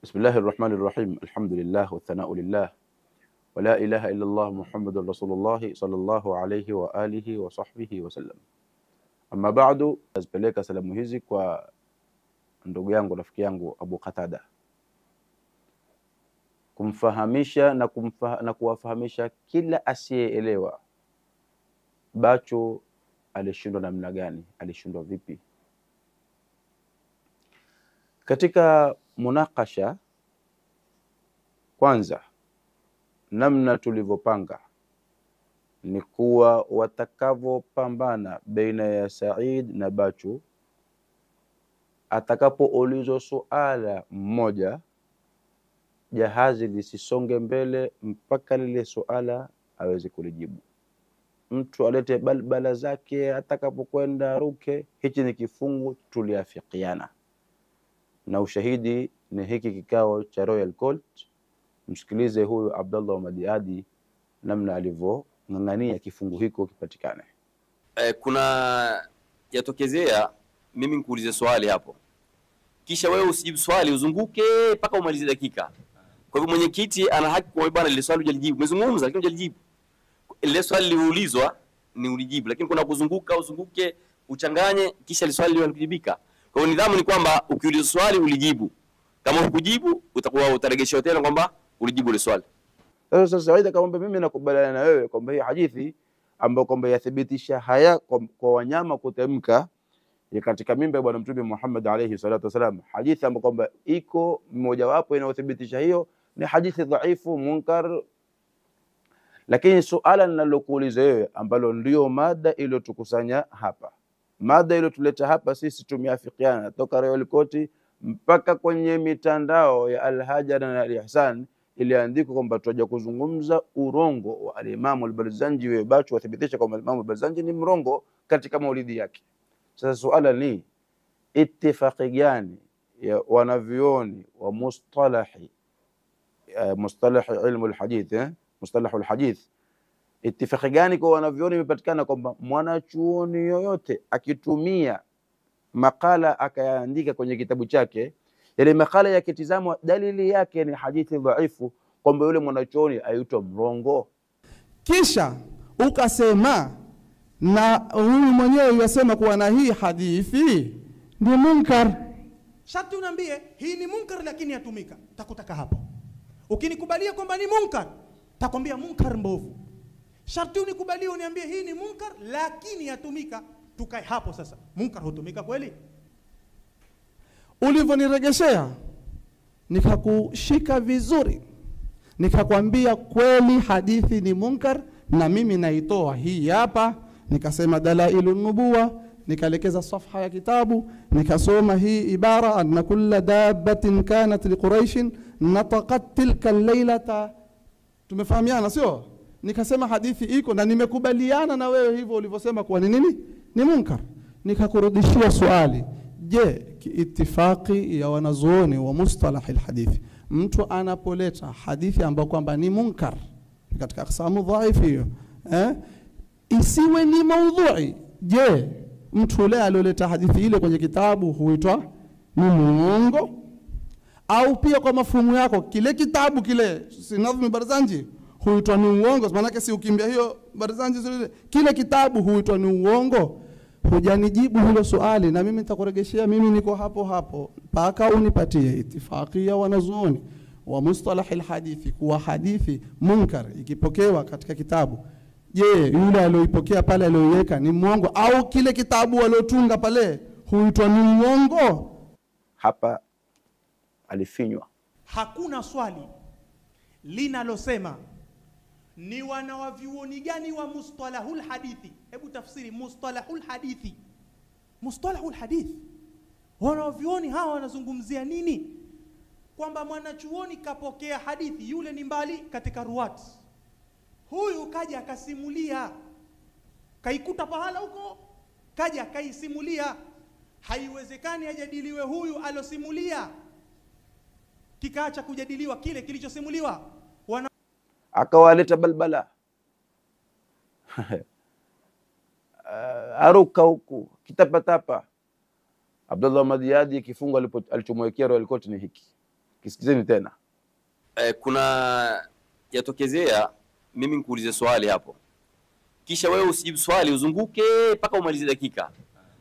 Bismillahi rahmani rahim alhamdulillah wathanau lillah wala ilaha illa Allah muhammadun rasulullahi sallallahu alayhi wa alihi wa sahbihi wasallam. Amma ba'du, nazipeleka salamu hizi kwa ndugu yangu rafiki yangu Abu Qatada. Kumfahamisha na, kumfa, na kuwafahamisha kila asiyeelewa Bacho alishindwa namna gani, alishindwa vipi. Katika munakasha. Kwanza, namna tulivyopanga ni kuwa watakavyopambana baina ya Said na Bachu, atakapoulizwa suala mmoja, jahazi lisisonge mbele mpaka lile suala aweze kulijibu. Mtu alete balbala zake, atakapokwenda ruke. Hichi ni kifungu tuliafikiana, na ushahidi ni hiki kikao cha Royal Court. Msikilize huyu Abdallah Omadi Adi namna alivyong'ang'ania kifungu hiko kipatikane. Eh, kuna yatokezea mimi nikuulize swali hapo, kisha wewe usijibu swali, uzunguke mpaka umalize dakika. Kwa hivyo mwenyekiti ana haki kwa bwana, ile swali hujalijibu, umezungumza lakini hujalijibu. Ile swali liliulizwa ni ulijibu, lakini kuna kuzunguka, uzunguke, uchanganye, kisha ile swali lilikujibika. Kwa hiyo nidhamu ni kwamba ukiuliza swali ulijibu, kama hukujibu utakuwa utaregeshewa tena kwamba ulijibu ile swali. Sasa Said kama mimi nakubaliana na wewe kwamba hii hadithi ambayo kwamba yathibitisha haya kwa, wanyama kutemka katika mimba ya Bwana Mtume Muhammad alayhi salatu wasalam, hadithi ambayo kwamba iko mmojawapo inayothibitisha hiyo ni hadithi dhaifu munkar. Lakini suala ninalokuuliza wewe ambalo ndio mada iliyotukusanya hapa, mada iliyotuleta hapa sisi, tumeafikiana toka Royal Court mpaka kwenye mitandao ya Alhajar na Alihsan iliandikwa kwamba tutaja kuzungumza urongo wa alimamu Albarzanji. Wewe wathibitisha kwamba Alimamu Albarzanji ni mrongo katika maulidi yake. Sasa suala ni itifaki gani ya wanavyoni wa mustalahi uh, mustalahi ilmu alhadith eh? mustalahu alhadith, itifaqi gani kwa wanavyoni imepatikana kwamba mwanachuoni yoyote akitumia makala akayaandika kwenye kitabu chake yale makala yakitizamwa, dalili yake ni hadithi dhaifu, kwamba yule mwanachuoni aitwa mrongo. Kisha ukasema na huyu mwenyewe yasema kuwa na hii hadithi ni munkar. Sharti unaambie hii ni munkar, lakini yatumika. Takutaka hapo, ukinikubalia kwamba ni munkar, takwambia munkar mbovu. Sharti unikubalie uniambie hii ni munkar, lakini yatumika. Tukae hapo sasa, munkar hutumika kweli? Ulivyoniregeshea nikakushika vizuri, nikakwambia kweli hadithi ni munkar, na mimi naitoa hii hapa. Nikasema dalailu nubuwa, nikaelekeza safha ya kitabu, nikasoma hii ibara, anna kulla dabbatin kanat liquraishin nataqat tilka lailata. Tumefahamiana sio? Nikasema hadithi iko na nimekubaliana na wewe hivyo ulivyosema kuwa ni nini, ni munkar. Nikakurudishia swali Je, kiitifaqi ya wanazuoni wa mustalahi lhadithi, mtu anapoleta hadithi ambayo kwamba ni munkar katika aksamu dhaifu hiyo eh, isiwe ni maudhui, je, mtu ule alioleta hadithi ile kwenye kitabu huitwa ni muongo? Au pia kwa mafumu yako kile kitabu kile sinadhmi Barzanji huitwa ni uongo? Maanake si ukimbia hiyo Barzanji, kile kitabu huitwa ni uongo? Hujanijibu hilo swali, na mimi nitakuregeshea. Mimi niko hapo hapo mpaka unipatie itifaki ya wanazuoni wa mustalahi alhadithi kuwa hadithi munkar ikipokewa katika kitabu, je, yule aliyoipokea pale aliyoiweka ni mwongo au kile kitabu aliotunga pale huitwa ni mwongo? Hapa alifinywa. Hakuna swali linalosema ni wanawavyuoni gani wa mustalahul hadithi. Hebu tafsiri mustalahul hadithi. Mustalahul hadithi, wanawavyuoni hawa wanazungumzia nini? Kwamba mwanachuoni kapokea hadithi, yule ni mbali katika ruwat, huyu kaja akasimulia, kaikuta pahala huko, kaja kaisimulia. Haiwezekani ajadiliwe huyu alosimulia kikaacha kujadiliwa kile kilichosimuliwa. Akawaleta balbala aruka huku kitapatapa. Abdullah Madiadi kifungo alichomwekea Royal Court ni hiki, Kisikizeni tena. eh, kuna yatokezea mimi nikuulize swali hapo, kisha wewe usijibu swali, uzunguke mpaka umalize dakika.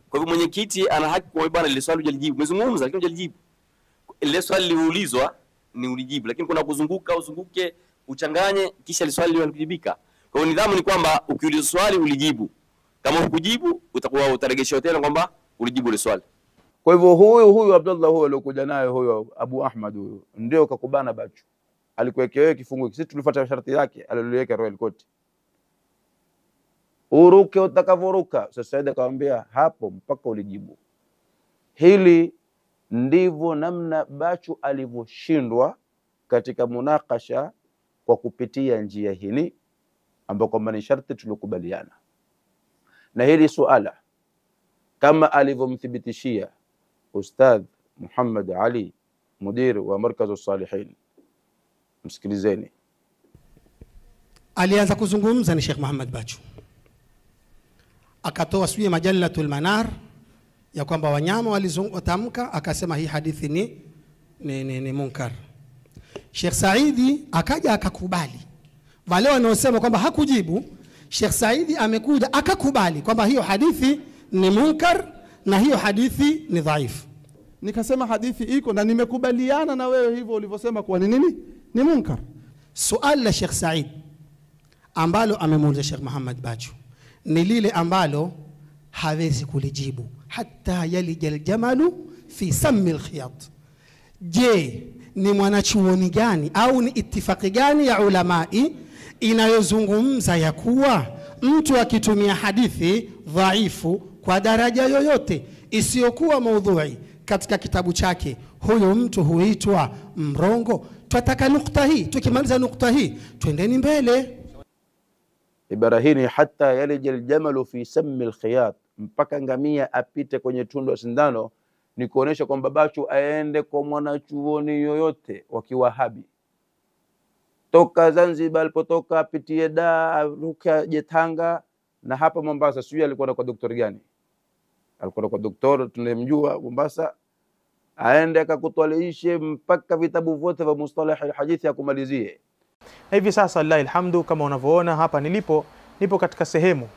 Kwa hivyo mwenyekiti ana haki kwa bwana, lile swali hujalijibu, umezungumza lakini hujalijibu. Lile swali liulizwa ni ulijibu, lakini kuna kuzunguka, uzunguke, uchanganye, kisha liswali swali liwe likujibika. Kwa hiyo nidhamu ni kwamba ukiuliza swali ulijibu, kama hukujibu utakuwa utaregeshewa tena kwamba ulijibu ile swali. Kwa hivyo huyu huyu Abdullah huyu aliokuja naye huyu Abu Ahmad huyu ndio kakubana Bachu, alikuwekea wewe kifungu. Sisi tulifuata sharti yake aliloliweka Royal Court, uruke utakavoruka. Sasa Said akamwambia hapo mpaka ulijibu. Hili ndivyo namna Bachu alivyoshindwa katika munakasha kwa kupitia njia hili ambayo kwamba ni sharti tuliokubaliana, na hili suala kama alivyomthibitishia Ustadh Muhammad Ali mudir wa Markazu Salihin, msikilizeni. alianza kuzungumza ni Sheikh Muhammad Bachu, akatoa sijui majalatul manar ya kwamba wanyama walitamka, akasema hii hadithi ni, ni, ni, ni munkar. Sheikh Saidi akaja akakubali, wale wanaosema kwamba hakujibu, Sheikh Saidi amekuja akakubali kwamba hiyo hadithi ni munkar na hiyo hadithi ni dhaifu. Nikasema hadithi iko na nimekubaliana na wewe hivyo ulivyosema kuwa ni nini, ni munkar. Suali la Sheikh Said ambalo amemuuliza Sheikh Muhammad Bachu ni lile ambalo hawezi kulijibu, hata yalija aljamalu fi sami lkhiyat. Je, ni mwanachuoni gani au ni itifaki gani ya ulamai inayozungumza ya kuwa mtu akitumia hadithi dhaifu kwa daraja yoyote isiyokuwa maudhui katika kitabu chake, huyo mtu huitwa mrongo? Twataka nukta hii, tukimaliza nukta hii twendeni mbele. Ibara hii ni hata yalija ljamalu fi sami lkhiyat, mpaka ngamia apite kwenye tundu la sindano, ni kuonesha kwamba Bachu aende kwa mwanachuoni yoyote wa Kiwahabi toka Zanzibar alipotoka, apitie da aruke aje Tanga na hapa Mombasa. Sijui alikuwa kwa daktari gani, alikuwa kwa daktari tunayemjua Mombasa, aende akakutwalishe mpaka vitabu vyote vya mustalah alhadithi akumalizie. Na hivi sasa lillahi alhamdu, kama unavyoona hapa nilipo, nipo katika sehemu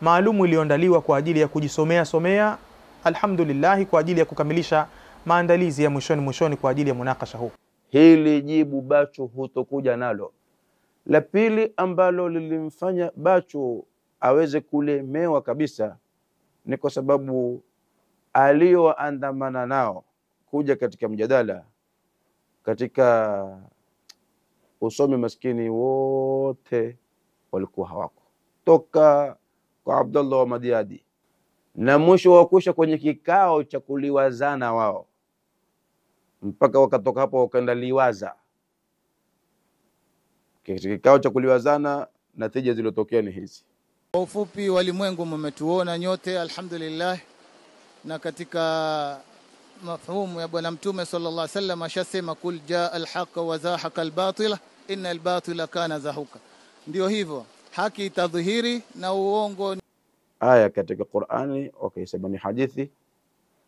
maalumu iliyoandaliwa kwa ajili ya kujisomea somea, alhamdulillah, kwa ajili ya kukamilisha maandalizi ya mwishoni mwishoni kwa ajili ya munakasha huu. Hili jibu Bachu hutokuja nalo. La pili ambalo lilimfanya Bachu aweze kulemewa kabisa ni kwa sababu aliyoandamana nao kuja katika mjadala, katika usomi maskini wote walikuwa hawako, toka kwa Abdullah wa Madiadi na mwisho wa kusha kwenye kikao cha kuliwazana wao mpaka wakatoka hapo wakaenda liwaza. Kikao cha kuliwazana, natija zilizotokea ni hizi. Kwa ufupi, walimwengu mmetuona nyote, alhamdulillah. Na katika mafhumu ya Bwana Mtume sallallahu alaihi wasallam ashasema, kul jaa alhaqa wa zahaqa albatila inna albatila kana zahuka. Ndio hivyo, haki itadhihiri na uongo Aya katika Qur'ani wakaisema ni hadithi,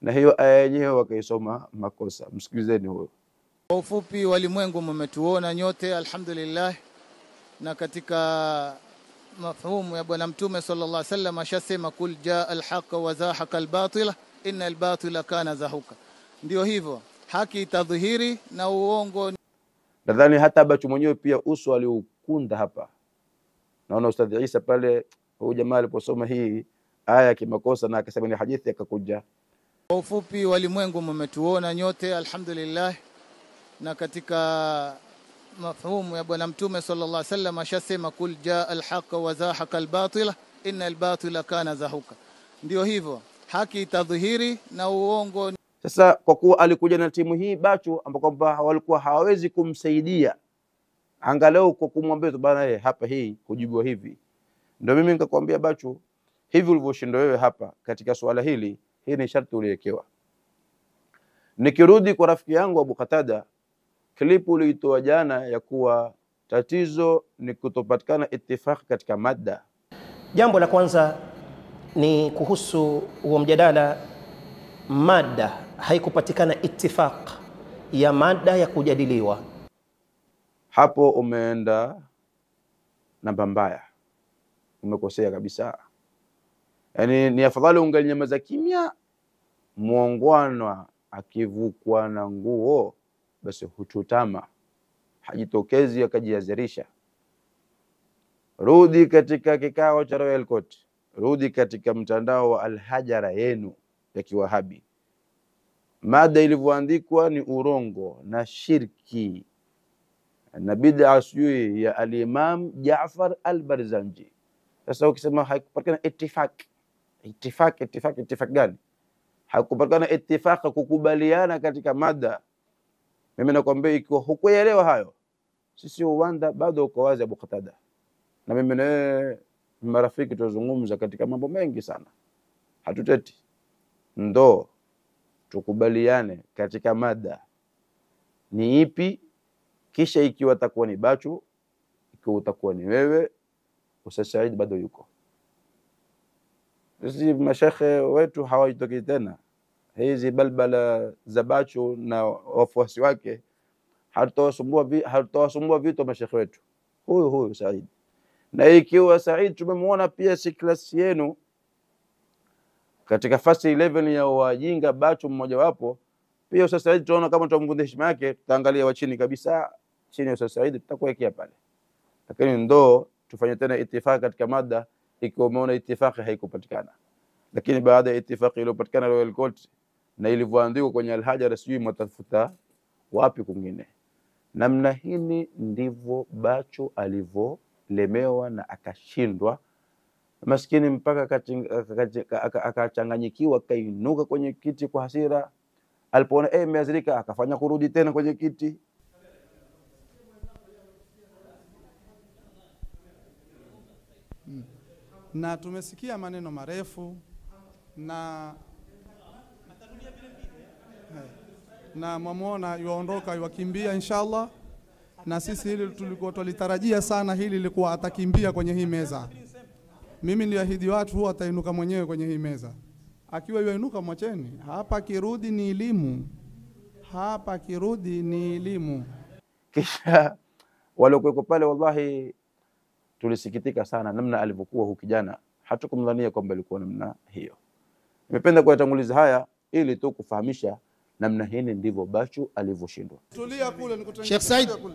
na hiyo aya yenyewe wakaisoma makosa. Msikilizeni huyo. Kwa ufupi, walimwengu mmetuona nyote, alhamdulillah. Na katika mafhumu ya Bwana Mtume sallallahu alaihi wasallam ashasema, kul jaa alhaqa wa zahaqa albatila inna albatila kana zahuka. Ndio hivyo, haki itadhihiri na uongo Nadhani hata Bachu mwenyewe pia uso aliukunda hapa. Naona Ustadhi Isa pale, huyu jamaa aliposoma hii aya kimakosa na akasema ni hadithi, akakuja Kwa ufupi, walimwengu mmetuona nyote, alhamdulillah. Na katika mafhumu ya Bwana Mtume sallallahu alaihi wasallam ashasema, kul jaa alhaqa wa zahaka albatila inna albatila kana zahuka. Ndio hivyo, haki itadhihiri na uongo Sasa kwa kuwa alikuja na timu hii Bachu, ambao kwamba walikuwa hawawezi kumsaidia angalau kwa kumwambia bana, eh, hapa hii kujibiwa hivi, ndio mimi nikakwambia Bachu, hivi ulivyoshindwa wewe hapa katika suala hili, hii ni sharti uliwekewa. Nikirudi kwa rafiki yangu Abu Qatada, klipu uliitoa jana ya kuwa tatizo ni kutopatikana itifaki katika mada. Jambo la kwanza ni kuhusu huo mjadala, mada haikupatikana itifaq ya mada ya kujadiliwa. hapo umeenda namba mbaya, umekosea kabisa. Yani ni afadhali ungalinyamaza kimya, muongwana akivukwa na nguo basi hututama, hajitokezi akajiazirisha. Rudi katika kikao cha Royal Court, rudi katika mtandao wa Alhajara yenu ya Kiwahabi. Mada ilivyoandikwa ni urongo na shirki na bid'a sijui ya Alimam Jaafar al-Barzanji. Sasa ukisema haikupatikana itifaq, itifaq, itifaq, itifaq gani? Hakupatikana itifaq kukubaliana katika mada. Mimi nakwambia ikiwa hukuelewa hayo, sisi uwanda bado uko wazi, Abu Qatada, na mimi na marafiki, tuzungumza katika mambo mengi sana, hatuteti. Ndo tukubaliane katika mada ni ipi? Kisha ikiwa takuwa ni Bachu, ikiwa utakuwa ni wewe, Ustaz Said bado yuko. Sisi mashekhe wetu hawajitoki tena, hizi balbala za Bachu na wafuasi wake hatutawasumbua vi, hatutawasumbua vitu mashekhe wetu, huyu huyu Said. Na ikiwa Said tumemwona pia si klasi yenu katika first 11 ya wajinga Bachu mmojawapo pia Ustaz Said tunaona kama tutamvunja heshima yake, tutaangalia wa chini kabisa, chini ya Ustaz Said tutakuwekea pale, lakini ndo tufanye tena itifaki katika mada, ikiwa umeona itifaki haikupatikana. Lakini baada ya itifaki iliyopatikana Royal Court na ilivyoandikwa kwenye Alhajar, sijui mwatafuta wapi kwingine. Namna hini ndivyo Bacho alivyolemewa na akashindwa maskini mpaka akachanganyikiwa, akainuka kwenye kiti kwa hasira alipoona eh, imeazirika akafanya kurudi tena kwenye kiti. Na tumesikia maneno marefu na na mwamwona yuaondoka yuakimbia inshallah, na sisi hili tulikuwa twalitarajia sana, hili lilikuwa atakimbia kwenye hii meza. Mimi niliahidi watu huwa atainuka mwenyewe kwenye hii meza. Akiwa yuainuka, mwacheni hapa, akirudi ni elimu, hapa akirudi ni elimu. Kisha waliokuweko pale, wallahi tulisikitika sana namna alivyokuwa huyu kijana, hatukumdhania kwamba alikuwa namna hiyo. Nimependa kuyatanguliza haya ili tu kufahamisha namna hii ndivyo Bachu alivyoshindwa. Tulia kule, nikutangulia. Sheikh Said. kule.